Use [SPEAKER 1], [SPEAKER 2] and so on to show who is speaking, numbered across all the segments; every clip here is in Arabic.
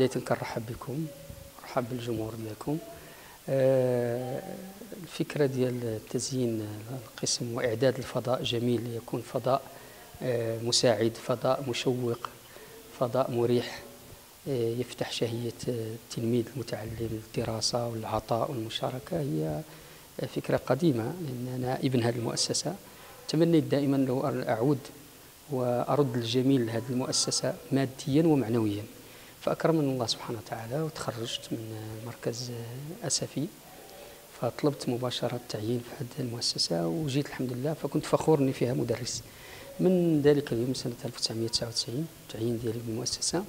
[SPEAKER 1] بداية كنرحب بكم نرحب بالجمهور ديالكم. آه، الفكرة ديال تزيين القسم وإعداد الفضاء جميل يكون فضاء آه، مساعد فضاء مشوق فضاء مريح آه، يفتح شهية التلميذ المتعلم الدراسة والعطاء والمشاركة. هي فكرة قديمة لأن أنا ابن هذه المؤسسة. تمنيت دائما لو أعود وأرد الجميل لهذه المؤسسة ماديا ومعنويا. فأكرمني الله سبحانه وتعالى وتخرجت من مركز أسفي فطلبت مباشرة التعيين في هذه المؤسسة وجيت الحمد لله فكنت فخور أني فيها مدرس. من ذلك اليوم سنة 1999 التعيين ديالي بالمؤسسة.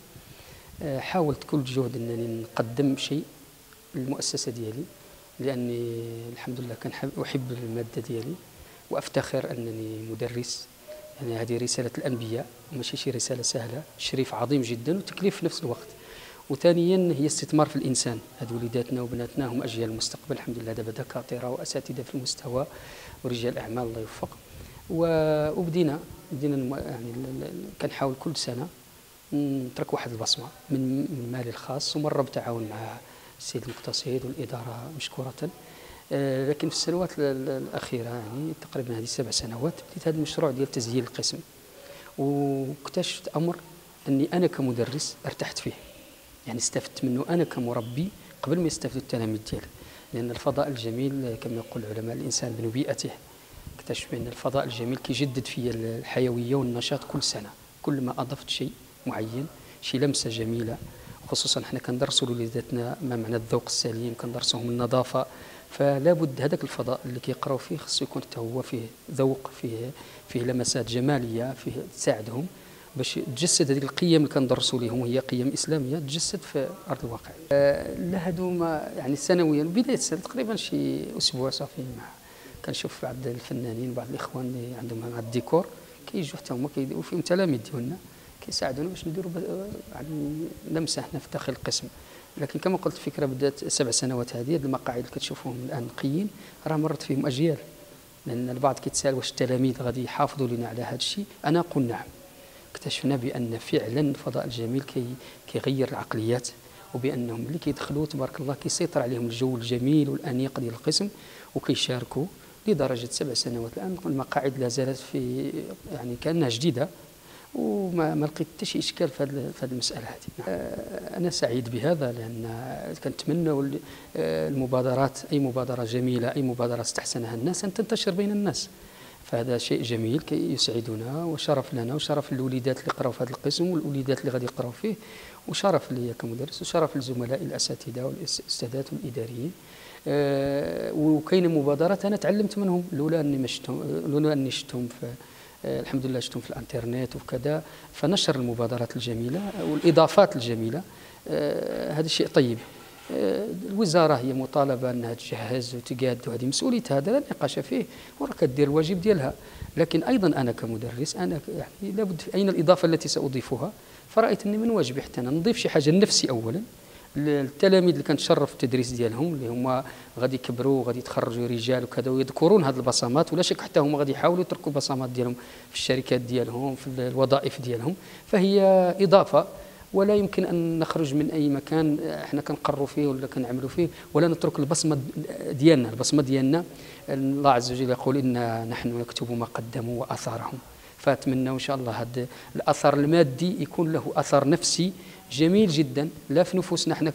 [SPEAKER 1] آه، حاولت كل جهد أنني نقدم شيء للمؤسسة ديالي لأني الحمد لله كان أحب المادة ديالي وأفتخر أنني مدرس. يعني هذه رسالة الأنبياء ماشي شي رسالة سهلة شريف عظيم جدا وتكليف في نفس الوقت. وثانيا هي استثمار في الإنسان. هذو وليداتنا وبناتنا هم أجيال المستقبل الحمد لله. دابا دكاترة وأساتذة في المستوى ورجال أعمال الله يوفق وبدينا بدينا يعني كنحاول كل سنة نترك واحد البصمة من مالي الخاص ومره بتعاون مع السيد المقتصد والإدارة مشكورة. آه، لكن في السنوات الأخيرة يعني تقريبا هذه سبع سنوات بديت هذا المشروع ديال تسجيل القسم. واكتشفت أمر أني أنا كمدرس ارتحت فيه. يعني استفدت منه أنا كمربي قبل ما يستفدوا التلاميذ ديالي. لأن الفضاء الجميل كما يقول العلماء الإنسان بنو بيئته اكتشف بأن الفضاء الجميل كيجدد في الحيوية والنشاط كل سنة. كل ما أضفت شيء معين شي لمسة جميلة خصوصا حنا كندرسوا لوليداتنا ما معنى الذوق السليم كندرسوهم النظافة فلا بد هذاك الفضاء اللي كيقراو فيه خصو يكون حتى هو فيه ذوق فيه فيه لمسات جمالية فيه تساعدهم باش تجسد هذيك القيم اللي كندرسوا لهم وهي قيم إسلامية تجسد في أرض الواقع. أه لا هادو ما يعني سنويا بداية السنة تقريبا شي أسبوع صافي مع كنشوف بعض الفنانين بعض الإخوان اللي عندهم مع الديكور كيجوا حتى هما كيديروا فيهم تلاميذ ديالنا كيساعدونا باش نديروا يعني لمسه هنا في داخل القسم. لكن كما قلت الفكرة بدأت سبع سنوات هذه هذه المقاعد اللي كتشوفوهم الآن نقيين راه مرت فيهم أجيال. لأن البعض كيتسال واش التلاميذ غادي يحافظوا لنا على هذا الشيء؟ أنا أقول نعم. اكتشفنا بأن فعلا الفضاء الجميل كي كيغير العقليات وبأنهم اللي كيدخلوا تبارك الله كيسيطر عليهم الجو الجميل والأنيق ديال القسم وكيشاركوا لدرجة سبع سنوات. الآن المقاعد لا زالت في يعني كأنها جديدة وما ما لقيت حتى شي إشكال في هذه المسألة هذه آه، أنا سعيد بهذا لأن كنتمنى آه، المبادرات أي مبادرة جميلة أي مبادرة استحسنها الناس أن تنتشر بين الناس. فهذا شيء جميل كي يسعدنا وشرف لنا وشرف للوليدات اللي قراوا في هذا القسم والوليدات اللي غادي يقراوا فيه وشرف لي كمدرس وشرف للزملاء الأساتذة والأستاذات والإداريين. أه مبادرات أنا تعلمت منهم لولا أني مشتهم لولا أني شفتهم في الحمد لله شفتهم في الانترنت وكذا فنشر المبادرات الجميلة والإضافات الجميلة. أه هذا شيء طيب. الوزارة هي مطالبة أنها تجهز وتقاد وهذه مسؤوليتها هذا لا نقاش فيه وراه كدير الواجب ديالها. لكن أيضا أنا كمدرس أنا يعني لابد أين الإضافة التي سأضيفها؟ فرايت اني من واجبي حتى أنا نضيف شي حاجة لنفسي اولا. التلاميذ اللي كنتشرف التدريس ديالهم اللي هما غادي يكبروا وغادي يتخرجوا رجال وكذا ويذكرون هذه البصمات ولا شك حتى هما غادي يحاولوا يتركوا بصمات ديالهم في الشركات ديالهم في الوظائف ديالهم. فهي إضافة ولا يمكن أن نخرج من أي مكان إحنا كنقروا فيه ولا كنعملوا فيه ولا نترك البصمة ديالنا. البصمة ديالنا الله عز وجل يقول انا نحن نكتب ما قدموا وأثارهم. فأتمنى إن شاء الله هذا الأثر المادي يكون له أثر نفسي جميل جدا. لا في نفوسنا إحنا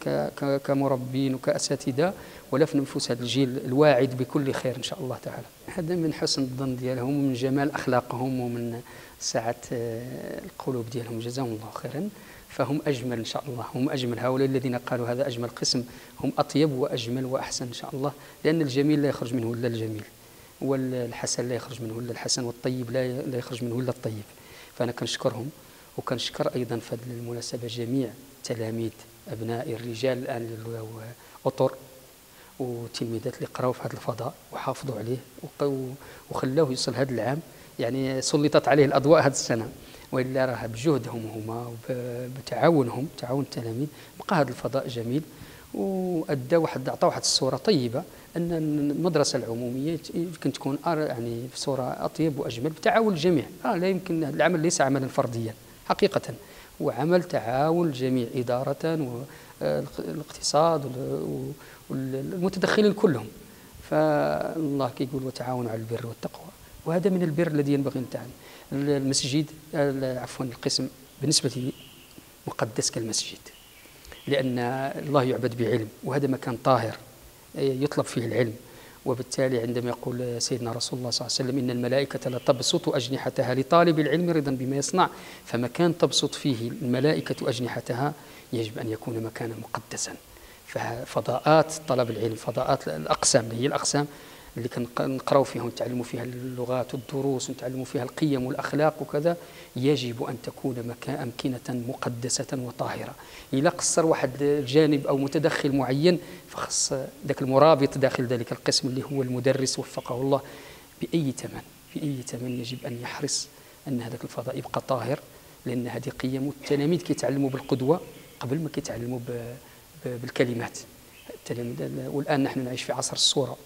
[SPEAKER 1] كمربين وكأساتذة ولا في نفوس هذا الجيل الواعد بكل خير إن شاء الله تعالى. هذا من حسن الظن ديالهم ومن جمال أخلاقهم ومن سعة آه، القلوب ديالهم. جزاهم الله خيرا. فهم أجمل إن شاء الله. هم أجمل. هؤلاء الذين قالوا هذا أجمل قسم هم أطيب وأجمل وأحسن إن شاء الله. لأن الجميل لا يخرج منه إلا الجميل والحسن لا يخرج منه إلا الحسن والطيب لا لا يخرج منه إلا الطيب. فأنا كنشكرهم. وكنشكر أيضا في هذه المناسبة جميع تلاميذ أبناء الرجال الآن أطر وتلميذات اللي قراوا في هذا الفضاء وحافظوا عليه وخلوه يوصل هذا العام. يعني سلطت عليه الأضواء هذه السنة. وإلا راه بجهدهم هما وبتعاونهم تعاون التلاميذ. بقى هذا الفضاء جميل وأدى واحد عطى واحد الصورة طيبة أن المدرسة العمومية يمكن تكون يعني في صورة أطيب وأجمل بتعاون الجميع. آه لا يمكن العمل ليس عملا فرديا. حقيقة. وعمل تعاون الجميع إدارة والاقتصاد والمتدخلين كلهم. فالله كيقول وتعاونوا على البر والتقوى وهذا من البر الذي ينبغي أن المسجد عفوا القسم بالنسبة لي مقدس كالمسجد. لأن الله يعبد بعلم وهذا مكان طاهر يطلب فيه العلم. وبالتالي عندما يقول سيدنا رسول الله صلى الله عليه وسلم إن الملائكة لتبسط أجنحتها لطالب العلم رضا بما يصنع فمكان تبسط فيه الملائكة أجنحتها يجب أن يكون مكانا مقدسا. ففضاءات طلب العلم فضاءات الأقسام هي الأقسام اللي كنقراو فيها ونتعلموا فيها اللغات والدروس ونتعلموا فيها القيم والأخلاق وكذا يجب أن تكون أمكنة مقدسة وطاهرة. إلا قصر واحد الجانب أو متدخل معين فخص ذاك المرابط داخل ذلك القسم اللي هو المدرس وفقه الله بأي ثمن. بأي ثمن يجب أن يحرص أن هذاك الفضاء يبقى طاهر لأن هذه قيم التلاميذ كيتعلموا بالقدوة قبل ما كيتعلموا بالكلمات. والآن نحن نعيش في عصر الصورة.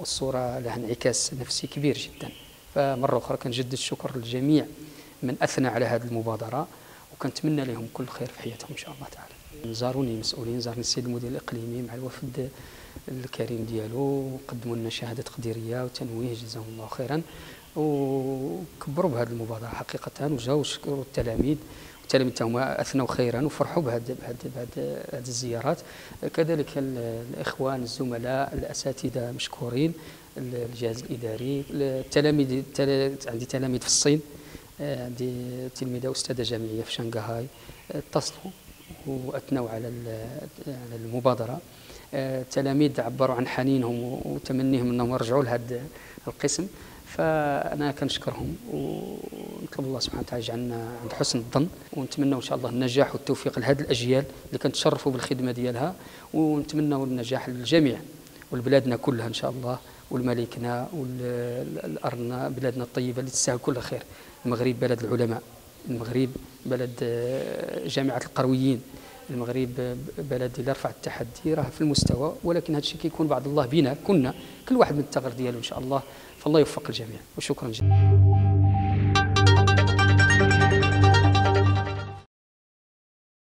[SPEAKER 1] والصورة لها انعكاس نفسي كبير جدا. فمرة أخرى كنجدد الشكر للجميع من أثنى على هذه المبادرة وكنتمنى لهم كل خير في حياتهم إن شاء الله تعالى. زاروني مسؤولين زارني السيد المدير الإقليمي مع الوفد الكريم ديالو وقدموا لنا شهادة تقديرية وتنويه جزاهم الله خيرا. وكبروا بهذه المبادرة حقيقة وجاوا شكروا التلاميذ. التلاميذ هما أثنوا خيرا وفرحوا بهذه الزيارات. كذلك الإخوان الزملاء الأساتذة مشكورين الجهاز الإداري التلاميذ عندي تلاميذ في الصين عندي تلميذة أستاذة جامعية في شنغهاي. اتصلوا وأثنوا على على المبادرة. التلاميذ عبروا عن حنينهم وتمنيهم أنهم يرجعوا لهذا القسم. فأنا كنشكرهم ونطلب الله سبحانه وتعالى يجعلنا عند حسن الظن ونتمنى إن شاء الله النجاح والتوفيق لهذه الأجيال اللي كنتشرفوا بالخدمة ديالها ونتمنى النجاح للجميع ولبلادنا كلها إن شاء الله ولملكنا والارضنا بلادنا الطيبة اللي تستاهل كل خير. المغرب بلد العلماء المغرب بلد جامعة القرويين. المغرب بلد اللي رفع التحدي راه في المستوى ولكن هذا الشيء كيكون بعد الله بينا كنا كل واحد من الثغر ديالو إن شاء الله. فالله يوفق الجميع وشكرا جزيلا.